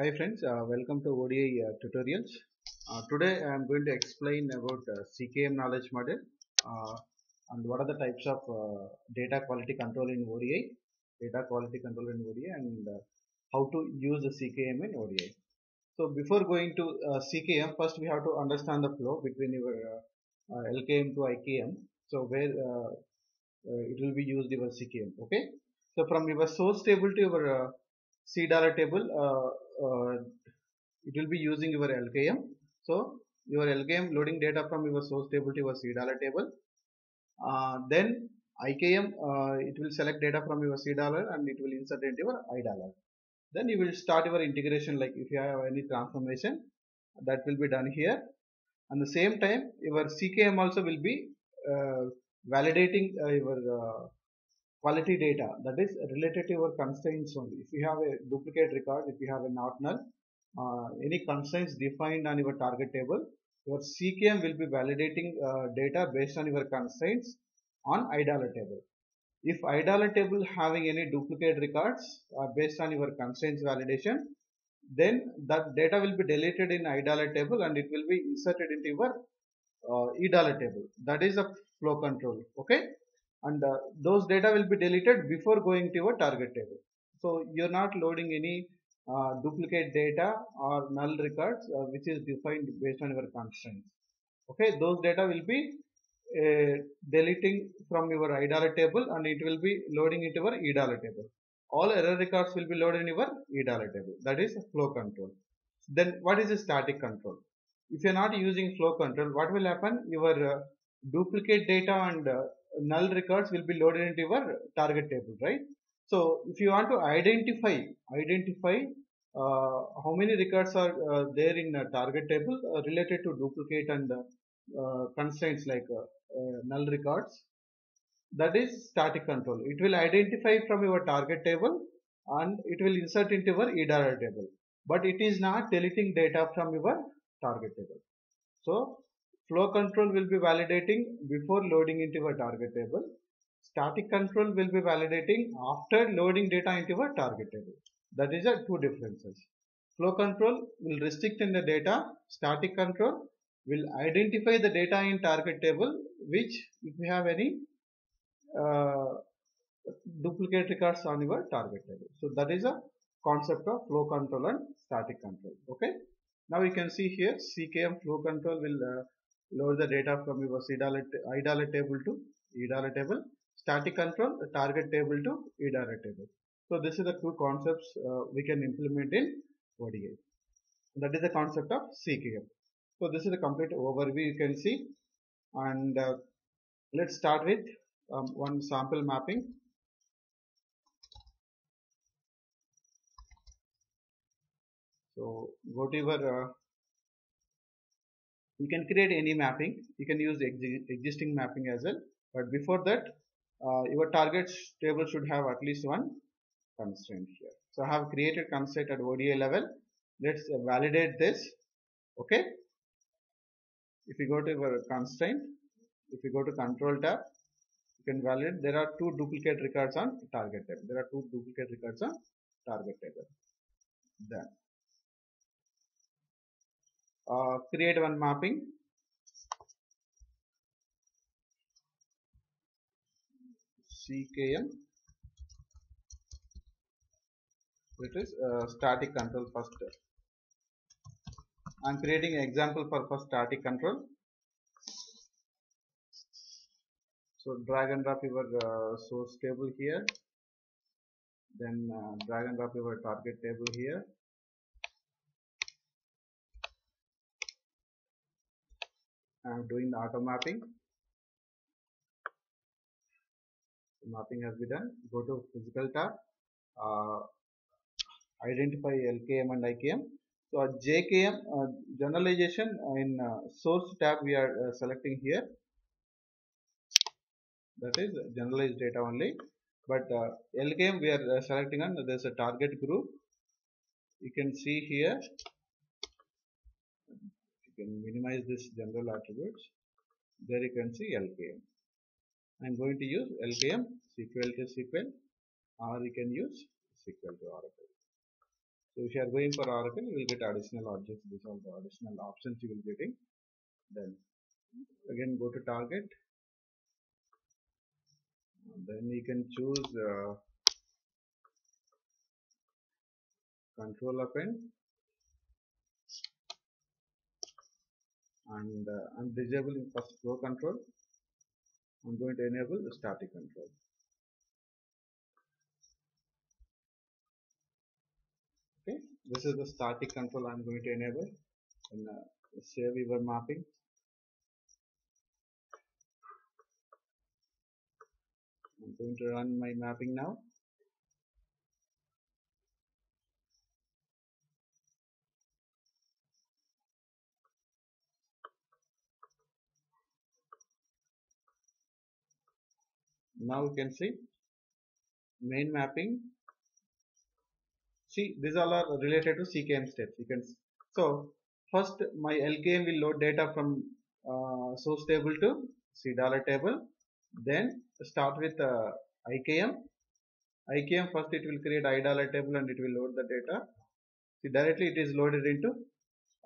Hi friends, uh, welcome to ODI uh, tutorials. Uh, today I am going to explain about uh, CKM knowledge model uh, and what are the types of uh, data quality control in ODI, data quality control in ODI and how to use the CKM in ODI. So before going to CKM, first we have to understand the flow between your LKM to IKM. So where it will be used your CKM. Okay. So from your source table to your C dollar table, uh, uh, it will be using your LKM. So your LKM loading data from your source table to your C dollar table. Uh, then IKM, it will select data from your C dollar and it will insert into your I dollar. Then you will start your integration like if you have any transformation that will be done here. And the same time your CKM also will be uh, validating uh, your uh, quality data that is related to your constraints only. If you have a duplicate record, if you have a not null, uh, any constraints defined on your target table, your CKM will be validating uh, data based on your constraints on I dollar table. If I dollar table having any duplicate records uh, based on your constraints validation, then that data will be deleted in I dollar table and it will be inserted into your uh, EDALA table. That is a flow control. Okay and uh, those data will be deleted before going to your target table. So you're not loading any uh, duplicate data or null records uh, which is defined based on your constraints. Okay, those data will be deleting from your I dollar table and it will be loading into your EDALA table. All error records will be loaded in your EDALA table. That is flow control. Then what is a static control? If you're not using flow control, what will happen? Your duplicate data and null records will be loaded into your target table right? So if you want to identify identify uh, how many records are uh, there in a target table uh, related to duplicate and constraints like null records that is static control. It will identify from your target table and it will insert into your EDR table. But it is not deleting data from your target table. So flow control will be validating before loading into a target table. Static control will be validating after loading data into a target table. That is the two differences. Flow control will restrict in the data. Static control will identify the data in target table which if you have any uh, duplicate records on your target table. So that is a concept of flow control and static control. Okay. Now you can see here CKM flow control will uh, load the data from your I dollar table to EDALA table, static control, target table to EDALA table. So this is the two concepts uh, we can implement in ODI. That is the concept of CKM. So this is the complete overview you can see and uh, let's start with um, one sample mapping. So go to your uh, you can create any mapping. You can use existing mapping as well. But before that uh, your targets table should have at least one constraint here. So I have created constraint at ODI level. Let's validate this. Okay? If you go to your constraint if you go to control tab you can validate. There are two duplicate records on target table. There are two duplicate records on target table. Done uh, create one mapping. CKM it is uh, static control first I am creating an example for first static control. So drag and drop your uh, source table here. Then uh, drag and drop your target table here I am doing the auto mapping. The mapping has been done. Go to physical tab. Uh, identify LKM and IKM. So JKM uh, journalization in uh, source tab we are uh, selecting here. That is journalized data only. But uh, LKM we are selecting on there is a target group. You can see here can minimize this general attributes there you can see LKM I'm going to use LKM SQL to SQL or you can use SQL to Oracle So if you are going for Oracle, you will get additional objects. These are the additional options you will getting. Then again go to target. Then you can choose uh, control append and uh, I'm disabling first flow control. I'm going to enable the static control. Okay, this is the static control I'm going to enable and uh, save your mapping. I'm going to run my mapping now. Now you can see main mapping. See, these all are related to CKM steps. You can see. so first my LKM will load data from uh, source table to C dollar table. Then start with uh, IKM. IKM first it will create I dollar table and it will load the data. See directly it is loaded into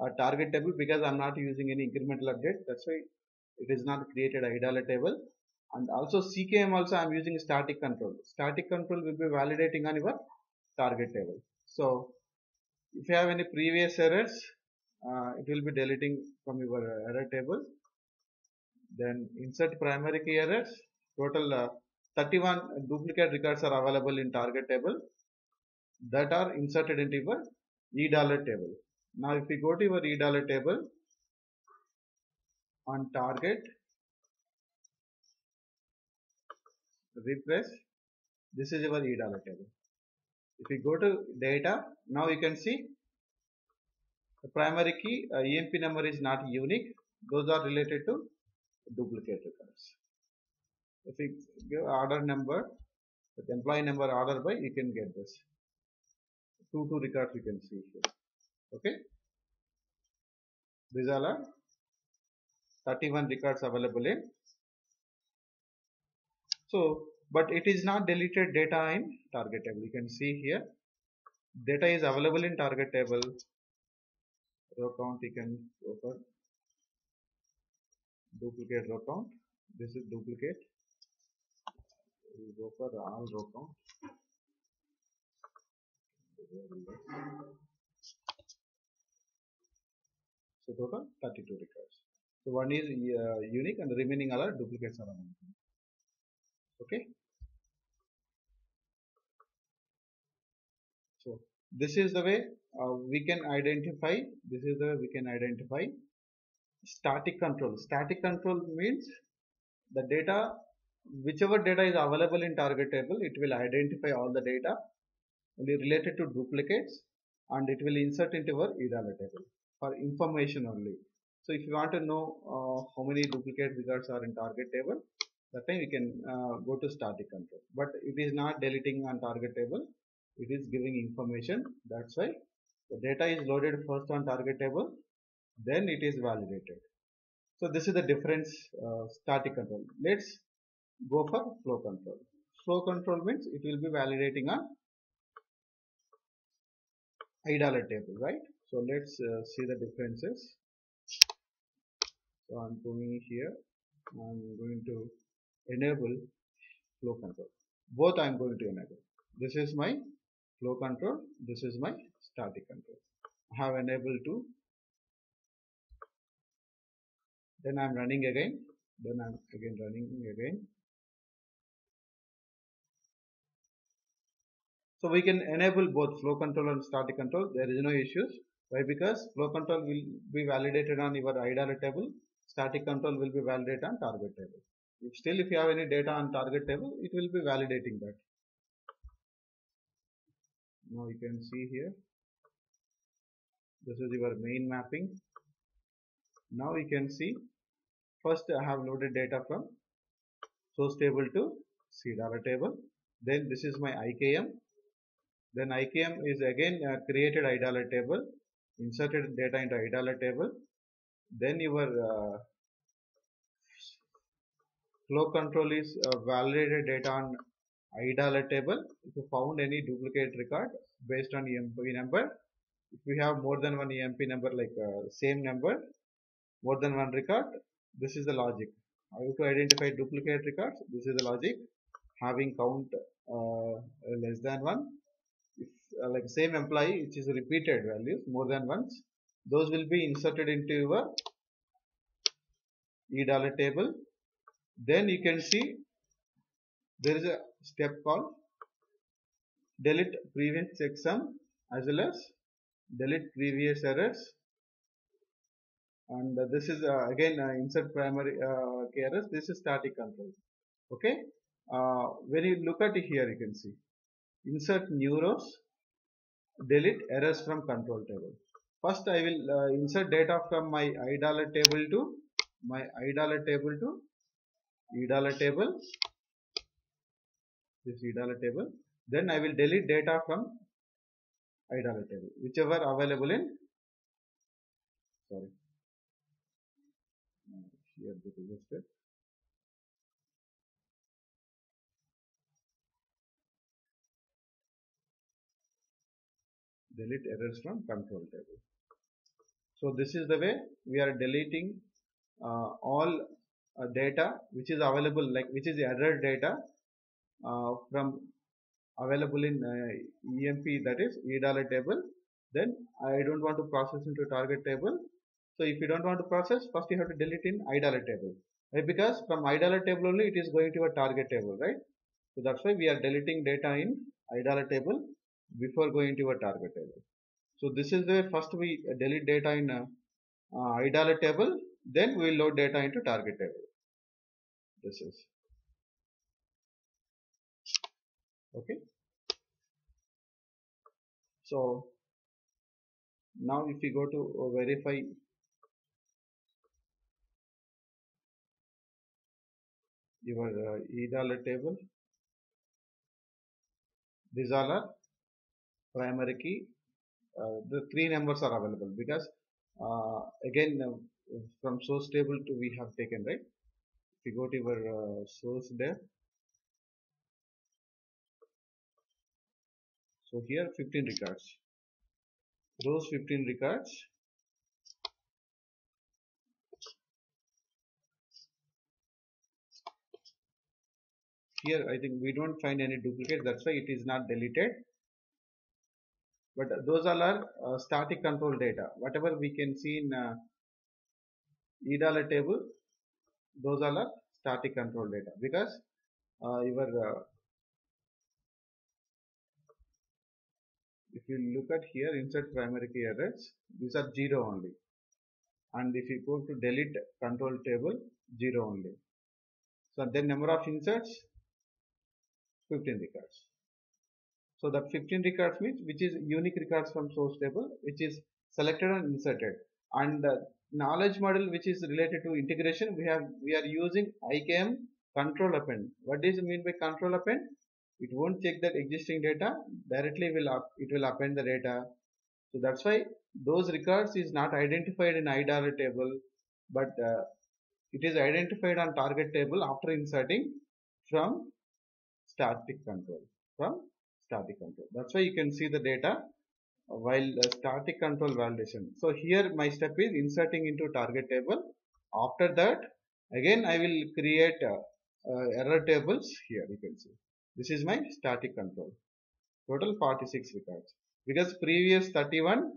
a target table because I'm not using any incremental update. That's why it is not created I dollar table. And also CKM also I'm using static control. Static control will be validating on your target table. So if you have any previous errors, uh, it will be deleting from your error table. Then insert primary key errors. Total uh, 31 duplicate records are available in target table that are inserted into your e dollar table. Now if we go to your e dollar table on target, refresh, this is your e dollar table. If you go to data, now you can see the primary key uh, EMP number is not unique. Those are related to duplicate records. If you give order number, with employee number order by, you can get this. Two two records you can see here. Okay. These are 31 records available in. So, but it is not deleted data in target table. You can see here, data is available in target table. Row count you can go for duplicate row count. This is duplicate. We go for all row count. So total 32 records. So one is uh, unique and the remaining are duplicates are available. Okay. So this is the way uh, we can identify. This is the way we can identify static control. Static control means the data, whichever data is available in target table, it will identify all the data only related to duplicates and it will insert into our EDALA table for information only. So if you want to know uh, how many duplicate records are in target table, that time we can uh, go to static control. But it is not deleting on target table, it is giving information. That's why the data is loaded first on target table, then it is validated. So this is the difference uh, static control. Let's go for flow control. Flow control means it will be validating on I dollar table, right? So let's uh, see the differences. So I'm going here. I'm going to enable flow control. Both I'm going to enable. This is my flow control. This is my static control. I have enabled to. Then I'm running again. Then I'm again running again. So we can enable both flow control and static control. There is no issues. Why? Because flow control will be validated on your I dollar table. Static control will be validated on target table. If still if you have any data on target table, it will be validating that. Now you can see here. This is your main mapping. Now you can see first I have loaded data from source table to C dollar table. Then this is my IKM. Then IKM is again uh, created I dollar table, inserted data into I dollar table. Then your uh, flow control is uh, validated data on I dollar table. If you found any duplicate record, based on EMP number. If we have more than one EMP number like uh, same number, more than one record, this is the logic. How to identify duplicate records? This is the logic. Having count uh, less than one, if uh, like same employee which is repeated values more than once, those will be inserted into your e dollar table. Then you can see there is a step called delete previous checksum as well as delete previous errors. And uh, this is uh, again uh, insert primary errors. This is static control. Okay? When you look at it here you can see insert new rows delete errors from control table. First I will insert data from my i dollar table to my i dollar table to e dollar table. This e dollar table. Then I will delete data from i dollar table. Whichever available in sorry. Here the register delete errors from control table. So this is the way we are deleting uh, all data which is available like which is error data uh, from available in uh, EMP that is E dollar table. Then I don't want to process into target table. So if you don't want to process first you have to delete in I dollar table. Right? Because from I dollar table only it is going to a target table right? So that's why we are deleting data in I dollar table before going to a target table. So this is the first we delete data in uh, table then we will load data into target table this is okay. So now if we go to verify your uh, e dollar table these are primary key. Uh, the three numbers are available because uh, again uh, from source table to we have taken right? If you go to your uh, source there. So here 15 records. Rows 15 records. Here I think we don't find any duplicate. That's why it is not deleted. But those all are uh, static control data. Whatever we can see in uh, e dollar table those are static control data. Because uh, your uh, if you look at here insert primary key errors these are zero only. And if you go to delete control table zero only. So then number of inserts 15 records. So that 15 records means which is unique records from source table which is selected and inserted. And uh, knowledge model which is related to integration we have we are using IKM control append. What does it mean by control append? It won't check that existing data directly will up, it will append the data. So that's why those records is not identified in IDollar table but uh, it is identified on target table after inserting from static control from static control. That's why you can see the data while uh, static control validation. So here my step is inserting into target table. After that again I will create uh, uh, error tables here you can see. This is my static control. Total 46 records. Because previous 31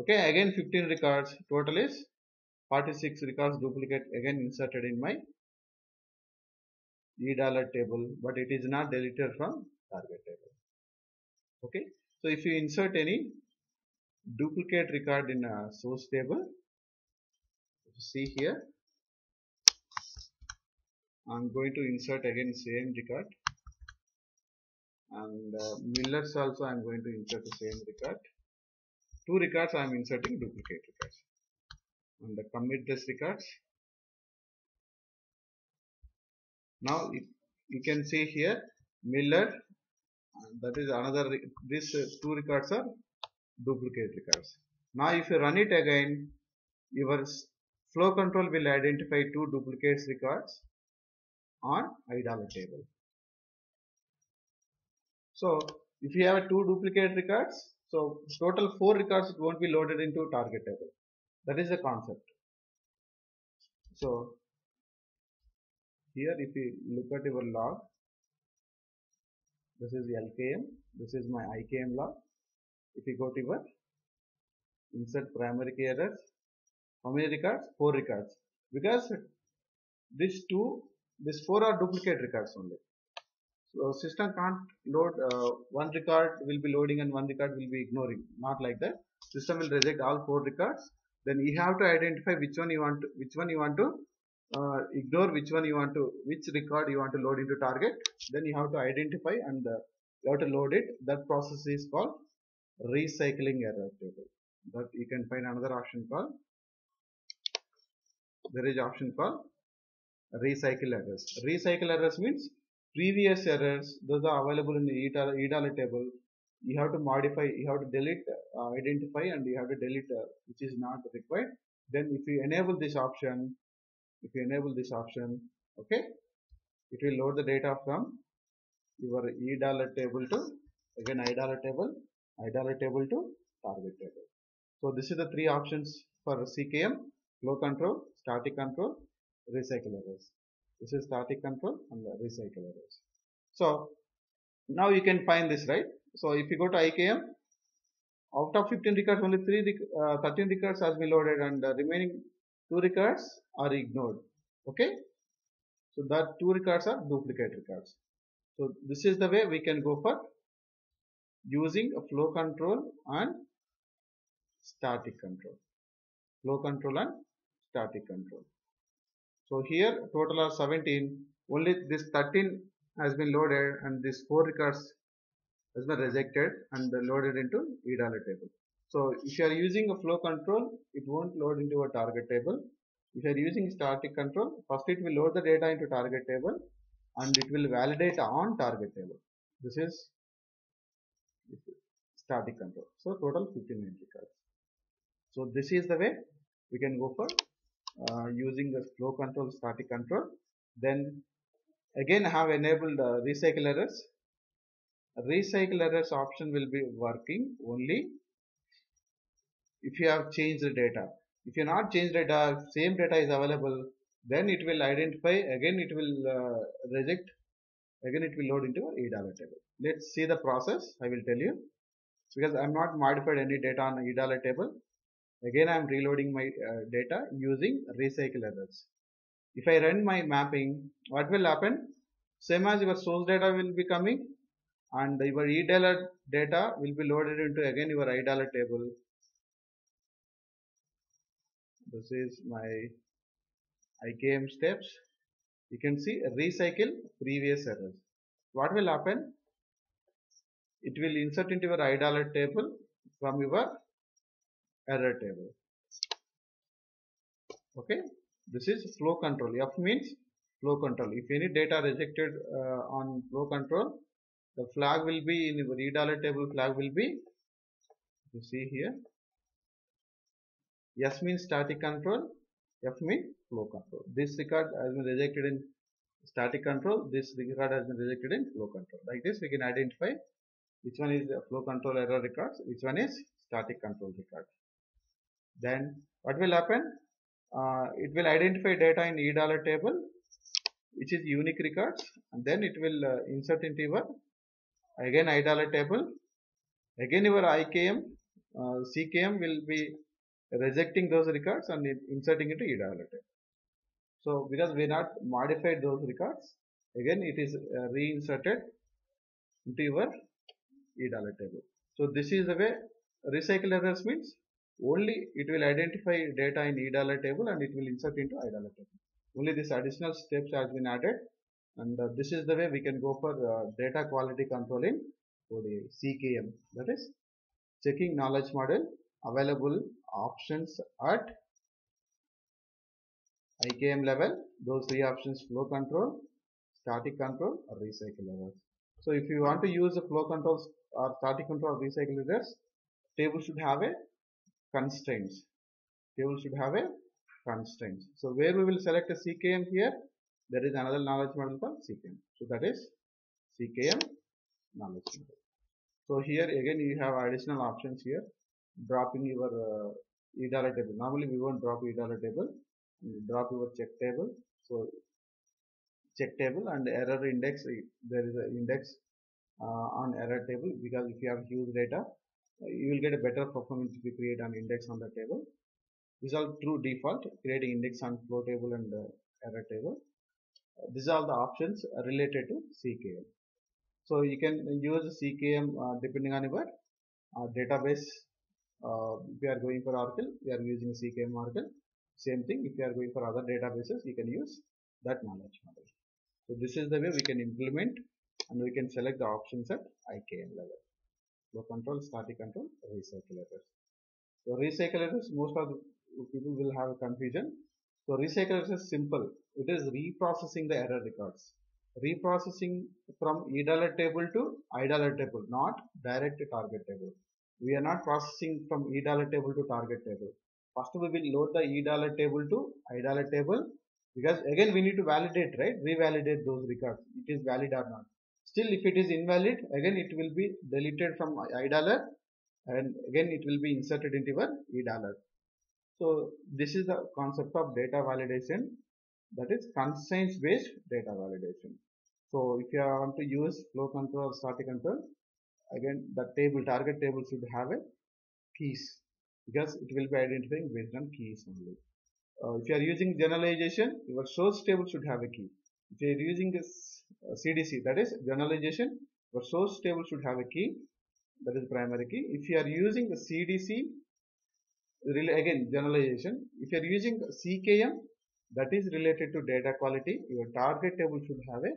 okay again 15 records. Total is 46 records duplicate again inserted in my e dollar table but it is not deleted from target table. Okay so if you insert any duplicate record in a source table see here I'm going to insert again same record. And uh, Miller's also I'm going to insert the same record. Two records I'm inserting duplicate records. And the commit this records. Now you can see here Miller that is another these uh, two records are duplicate records now if you run it again your flow control will identify two duplicate records on IDollar table so if you have two duplicate records, so total four records it won't be loaded into target table. That is the concept. So here if you look at your log, this is LKM, this is my IKM log. If you go to your insert primary key errors, how many records? Four records. Because these two, these four are duplicate records only. So system can't load uh, one record will be loading and one record will be ignoring. Not like that. System will reject all four records. Then you have to identify which one you want to, which one you want to uh, ignore, which one you want to, which record you want to load into target. Then you have to identify and uh, you have to load it. That process is called recycling error table. But you can find another option called there is option called recycle errors. Recycle errors means previous errors those are available in the EDALA table you have to modify you have to delete uh, identify and you have to delete uh, which is not required then if you enable this option if you enable this option okay it will load the data from your EDALA table to again I dollar table I dollar table to target table so this is the three options for CKM flow control static control recycle this is static control and recycle errors. So now you can find this right. So if you go to IKM, out of 15 records, only 3 uh, 13 records has been loaded and the remaining 2 records are ignored. Okay. So that 2 records are duplicate records. So this is the way we can go for using a flow control and static control. Flow control and static control. So here total are 17. Only this 13 has been loaded and this 4 records has been rejected and loaded into EDALA table. So if you are using a flow control, it won't load into a target table. If you are using static control, first it will load the data into target table and it will validate on target table. This is static control. So total 59 records. So this is the way we can go for uh, using the flow control static control then again have enabled uh, recycle errors recycle errors option will be working only if you have changed the data. If you not changed data same data is available then it will identify again it will uh, reject again it will load into EDALA table. Let's see the process I will tell you. Because I am not modified any data on EDALA table. Again I am reloading my uh, data using recycle errors. If I run my mapping what will happen? Same as your source data will be coming and your EDALA data will be loaded into again your I dollar table this is my IKM steps. You can see recycle previous errors. What will happen? It will insert into your I dollar table from your error table. Okay? This is flow control. F means flow control. If any data rejected uh, on flow control the flag will be in your EDALA table flag will be you see here s means static control f means flow control. This record has been rejected in static control this record has been rejected in flow control. Like this we can identify which one is flow control error records which one is static control record then what will happen? Uh, it will identify data in EDALA table which is unique records and then it will uh, insert into your again I dollar table. Again your IKM uh, CKM will be rejecting those records and inserting into table so because we not modified those records again it is uh, reinserted into your EDALA table. So this is the way recycle errors means only it will identify data in EDALA table and it will insert into I dollar table. Only this additional steps has been added and uh, this is the way we can go for uh, data quality control in ODI CKM that is checking knowledge model available options at IKM level those three options flow control static control or recycle errors. So if you want to use the flow controls or static control or recycle errors table should have a constraints. Table should have a constraints. So where we will select a CKM here, there is another knowledge model called CKM. So that is CKM knowledge model. So here again you have additional options here, dropping your uh, table. Normally we won't drop e-dollar table, you drop your check table. So check table and error index, there is an index uh, on error table because if you have huge data, you will get a better performance if you create an index on the table. These are true default, creating index on flow table and uh, error table. These are the options related to CKM. So you can use CKM uh, depending on your uh, database. Uh, if you are going for Oracle, you are using CKM Oracle. Same thing, if you are going for other databases, you can use that knowledge model. So this is the way we can implement and we can select the options at IKM level. Flow control, static control, recycle errors. So recycle errors, most of the people will have confusion. So recycle errors is simple. It is reprocessing the error records. Reprocessing from eDollar table to iDollar table, not direct target table. We are not processing from eDollar table to target table. First we will load the eDollar table to iDollar table because again we need to validate, right? Revalidate those records. It is valid or not. Still if it is invalid, again it will be deleted from iDollar and again it will be inserted into your eDollar. So this is the concept of data validation that is constraints based data validation. So if you want to use flow control or static control, again the table target table should have a keys because it will be identifying based on keys only. Uh, if you are using journalization, your source table should have a key. If you are using this uh, CDC, that is journalization, your source table should have a key. That is primary key. If you are using the CDC, again journalization. If you are using CKM, that is related to data quality. Your target table should have a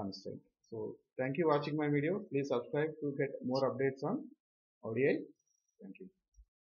constraint. So thank you for watching my video. Please subscribe to get more updates on ODI. Thank you.